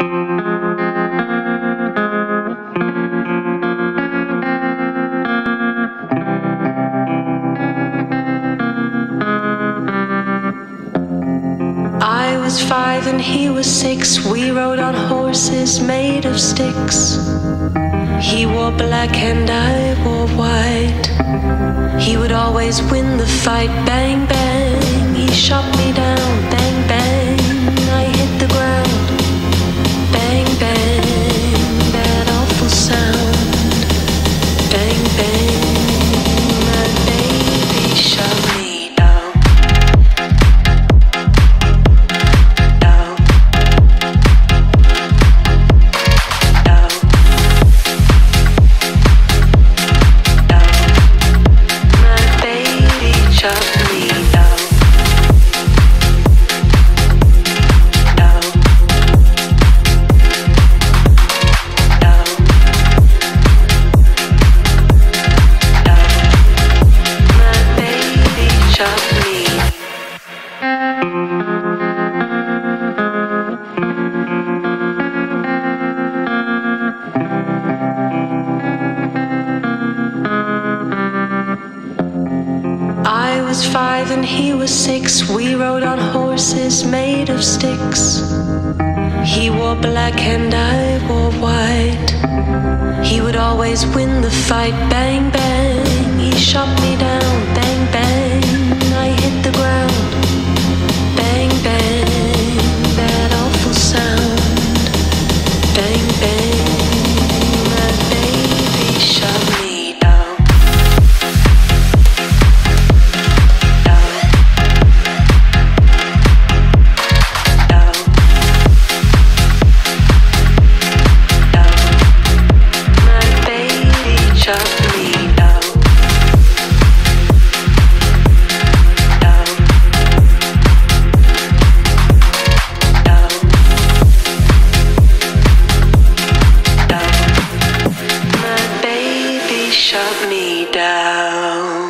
I was five and he was six. We rode on horses made of sticks. He wore black and I wore white. He would always win the fight. Bang, bang. He shot me down. I was five and he was six. We rode on horses made of sticks. He wore black and I wore white. He would always win the fight. Bang, bang. He shot me shut me down.